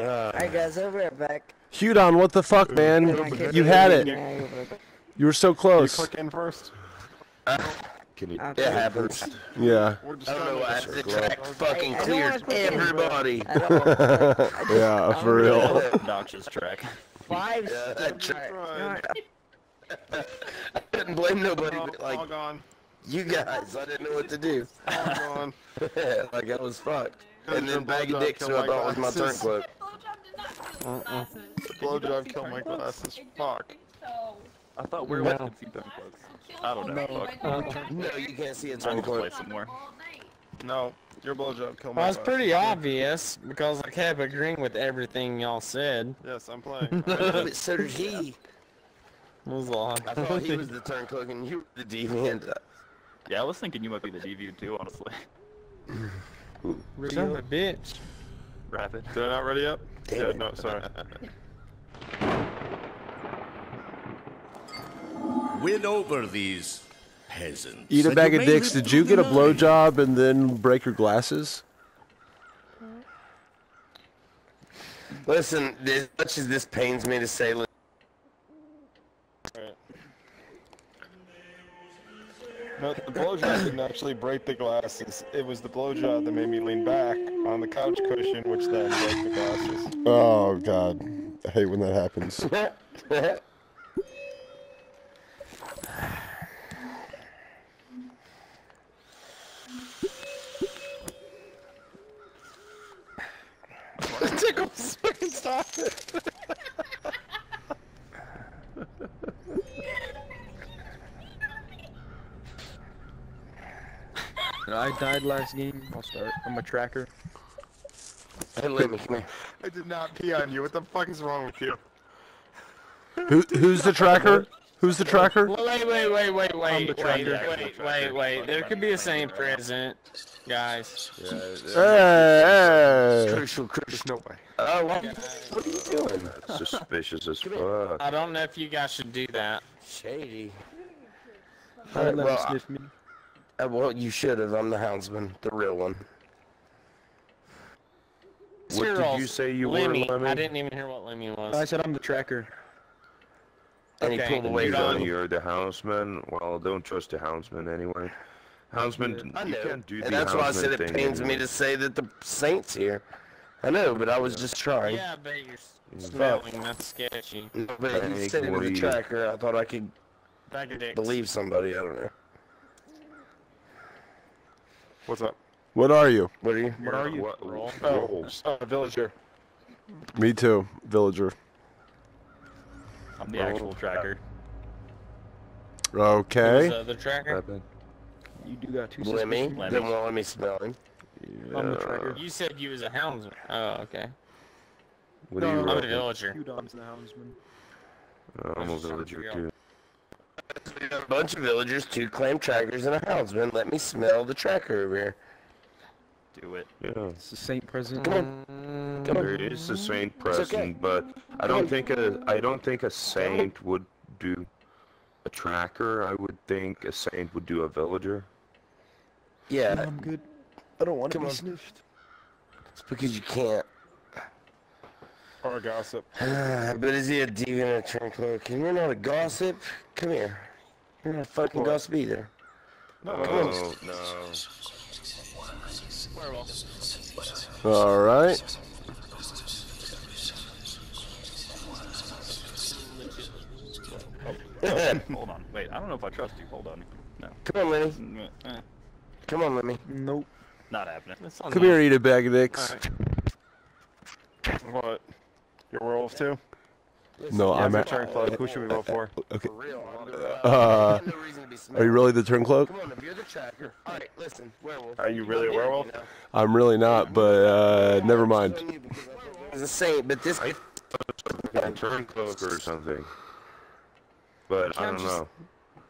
Alright guys, I'll be right back. Hudon, what the fuck, man? You had it. You were so You close. click in first. Can you? Okay. It happens. Yeah. We're just I don't know why the track fucking I don't clears wanna in, everybody. I don't want- Yeah, for real. Obnoxious track. Five Yeah, that track- I couldn't blame nobody, All, but all like gone. you guys. I didn't know what to do. All gone. like I was fucked. Good And then bag of dicks kill who I my thought was my turn glasses. cloak. Blowjob killed my glasses. Fuck. I thought we were What? watching see on close. I don't know. Fuck. Uh, no, you can't see a I turn need to play cloak. more. No, your blowjob killed my Well, it's glasses. pretty obvious because I kept agreeing with everything y'all said. Yes, I'm playing. but so did he. It was odd. I thought he was the turn cloak and you were the deviant. Yeah, I was thinking you might be the deviant too, honestly. Son of a bitch. Rapid. Did I not ready up? Damn yeah, it. no, sorry. Win over these peasants. Eat a bag of dicks. Did you get a the night. blowjob and then break your glasses? Listen, as much as this pains me to say, No, the blowjob didn't actually break the glasses. It was the blowjob that made me lean back on the couch cushion, which then broke the glasses. Oh god, I hate when that happens. Tickles, fucking stop it. Died last game. I'll start. I'm a tracker. hey, let come here. I did not pee on you. What the fuck is wrong with you? Who, who's the tracker? Who's the tracker? Well, wait, wait, wait, wait, I'm wait, the wait, tracker. wait, wait, wait. There could be a same president, guys. Hey, hey. Crucial, crucial. No way. Oh, what, what are you doing? Suspicious as fuck. I don't know if you guys should do that. Shady. Don't well, I- sniff me. Uh, well, you should have. I'm the houndsman, the real one. What did Cyril, you say you were, Lemmy. Lemmy? I didn't even hear what Lemmy was. I said I'm the tracker. And he Okay, pulled away you from don't- me. You're the houndsman. Well, don't trust the houndsman anyway. Houndsman, I you know. can't do the and that's why I said it thing pains me to say that the saint's here. I know, but I was just trying. Yeah, but you're s- smelling. That's sketchy. No, But you said it was a tracker. I thought I could Bag believe somebody. I don't know. What's up? What are you? What are you? What are you? What, Roll. Oh, uh, villager. Me too, villager. I'm the actual tracker. Okay. Who's the tracker? Weapon. You do got two Lemmy? suspicions. Lemmy. Then won't let me smell him. I'm the tracker. You said you was a houndsman. Oh, okay. What are you I'm a running? villager. Udon's the houndsman. I'm a villager too. We got a bunch of villagers, two claim trackers, and a houndsman. Let me smell the tracker over here. Do it. Yeah. It's the Saint President. Come on. Come There on. is a saint It's okay. but I don't think a I don't think a saint would do a tracker. I would think a saint would do a villager. Yeah, I'm good. I don't want to be on. sniffed. it's because you can't. Or a gossip. but is he a deviant or turn cloak? And you're not a gossip. Come here. You're not a fucking What? gossip either. No, Oh no. All right. Hold on. Wait, I don't know if I trust you. Hold on. No. Come on, Lenny. Eh, Come on, Lemmy. Nope. Not happening. Come you. here, eat a bag of dicks. What? You're werewolf too? No, Yeah, I'm for at. turn cloak. Who should we vote for? Okay. For real. Uh, no reason to be Are you really the turn cloak? Come on, if you're the tracker. Alright, listen, werewolf. Are you really a werewolf? I'm really not, but uh, never mind. As a saint, but this A turn cloak or something. But I don't know.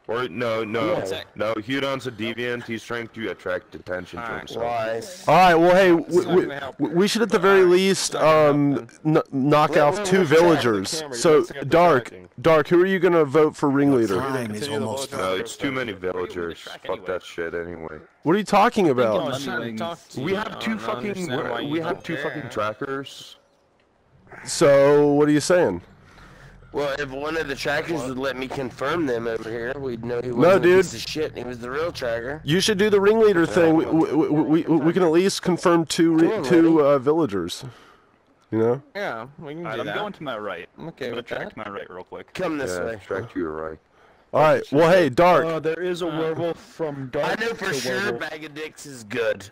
Or no, no, Yeah. no. Hudon's a deviant. He's trying to attract attention to himself. Lies. All right. Well, hey, we, we, we should at the very least um n- knock Let- out let- two let's track the villagers. So dark, dark. Who are you gonna vote for ringleader? Time is almost No, it's too many Where are you gonna villagers. Fuck that shit anyway. What are you talking about? was trying to talk to We have two fucking. understand why you We have two fucking trackers. So what are you saying? Well, if one of the trackers would let me confirm them over here, we'd know he No, wasn't dude. a piece of shit and he was the real tracker. You should do the ringleader thing. We, we, we, we, we can at least confirm two on, two uh, villagers. You know? Yeah, we can do Alright, I'm that. going to my right. I'm I'm okay gonna track to my right real quick. Come this Yeah, way. track to your right. All right. Well, hey, dark. Uh, there is a werewolf from dark. I know for to sure werewolf. Bag of Dicks is good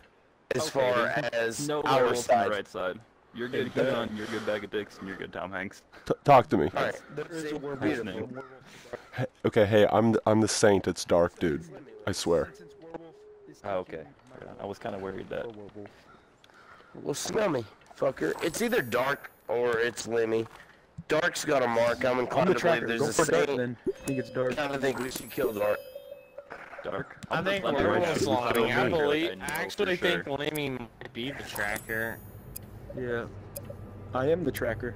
as Okay, far as No our side. the right side. You're good, Hey, Hudon. You're good, Bag of Dicks, and you're good, Tom Hanks. T- talk to me. All right. There is See, a werewolf. beautiful. Hey, okay. Hey, I'm the, I'm the saint. It's dark, dude. I swear. Oh, okay. Yeah, I was kind of worried that. Well, smell me, fucker. It's either dark or it's Lemmy. Dark's got a mark. I'm I'm inclined the to believe tracker. there's Go a for dark saint. then. I think it's dark. I kind of think we should kill Dark. Dark. I I'm think gonna- I'm werewolf's gonna- lying. I believe. I know I for actually sure. think Lemmy might be the tracker. Yeah. I am the tracker.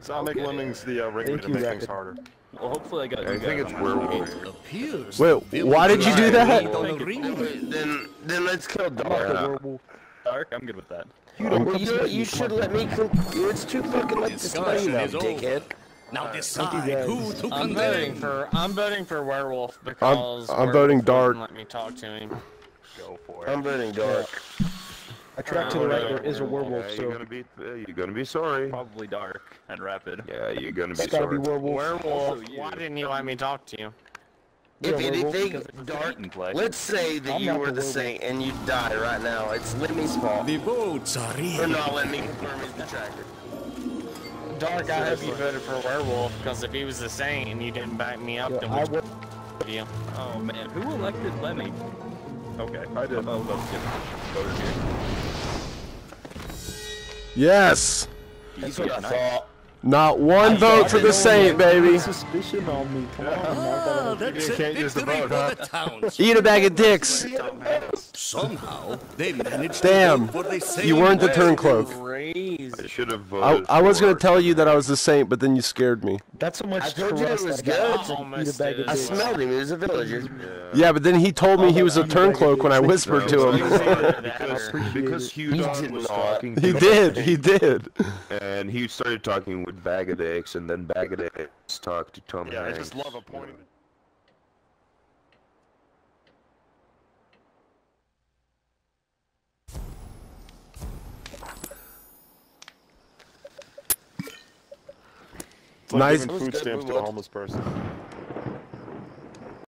Sonic Lemmings, the uh, ringleader, you, make things harder. Well, hopefully I got. I think it's on my werewolf. side. Appears Wait, why did you do that? lead on the Thank you. ring. Then, then let's kill Dark. Yeah. Dark. I'm good with that. Well, you know what? You should let me. Con- it's too fucking late to smell you Discussion now, is over. dickhead. Now decide who to I'm voting condemn. for. I'm voting for werewolf because. I'm voting dark. Let me talk to him. Go for it. I'm voting Dark. I track to the right. There is a werewolf. Yeah, So you're gonna be. uh, You're gonna be sorry. Probably dark and rapid. Yeah, you're gonna be it's gotta be sorry. werewolf. Werewolf. Why you. didn't you let me talk to you? If Yeah, anything, Dark. and play. Let's say that I'm you were the the saint and you die right now. It's Lemmy's fault The votes are for in. not letting me confirm he's the tracker. Dark, I hope you voted for werewolf because if he was the saint and you didn't back me up, Yeah, then I we would. you. Oh man, who elected Lemmy? Okay, I did. I'll vote get voted here. Yes. That's what I thought. Not one vote for the saint, baby. Suspicion on me. Come on. Ah, that's You can't use the vote, for huh? the. Eat a bag of dicks. Somehow, they managed Damn. to vote for the same You weren't the way. turncloak. I should have voted. I was gonna tell you that I was the saint, but then you scared me. That's so much I told you it was that I good. to Almost eat a bag of did. I smelled him. He was a villager. Yeah, but then he told me he was a turncloak when I whispered to him. because, because it. He did was not. talking. He did. He did. And he started talking with Bag of Dicks, and then Bag of Dicks talked to Tom Yeah, I just love a point. Like Nice- giving food stamps to a homeless person.